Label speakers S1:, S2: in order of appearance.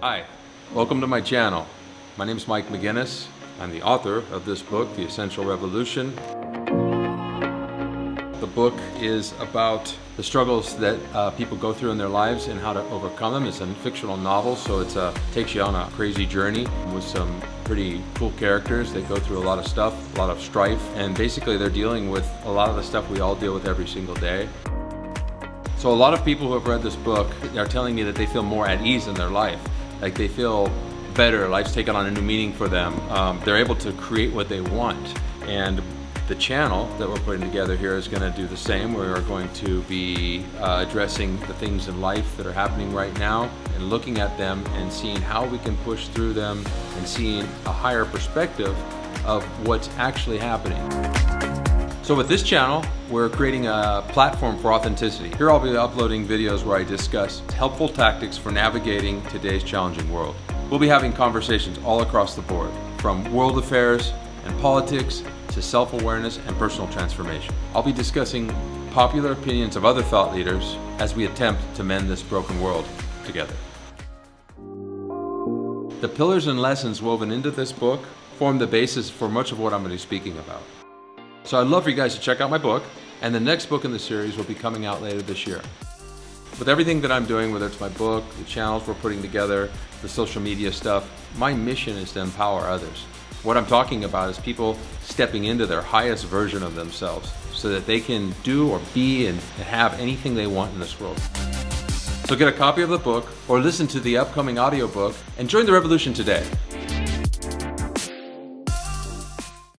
S1: Hi, welcome to my channel. My name is Mike McGinnis. I'm the author of this book, The Essential Revolution. The book is about the struggles that uh, people go through in their lives and how to overcome them. It's a fictional novel, so it uh, takes you on a crazy journey with some pretty cool characters. They go through a lot of stuff, a lot of strife, and basically they're dealing with a lot of the stuff we all deal with every single day. So a lot of people who have read this book are telling me that they feel more at ease in their life. Like they feel better, life's taken on a new meaning for them. Um, they're able to create what they want. And the channel that we're putting together here is going to do the same. We are going to be uh, addressing the things in life that are happening right now and looking at them and seeing how we can push through them and seeing a higher perspective of what's actually happening. So with this channel, we're creating a platform for authenticity. Here I'll be uploading videos where I discuss helpful tactics for navigating today's challenging world. We'll be having conversations all across the board, from world affairs and politics to self-awareness and personal transformation. I'll be discussing popular opinions of other thought leaders as we attempt to mend this broken world together. The pillars and lessons woven into this book form the basis for much of what I'm going to be speaking about. So I'd love for you guys to check out my book, and the next book in the series will be coming out later this year. With everything that I'm doing, whether it's my book, the channels we're putting together, the social media stuff, my mission is to empower others. What I'm talking about is people stepping into their highest version of themselves so that they can do or be and have anything they want in this world. So get a copy of the book or listen to the upcoming audiobook and join the revolution today.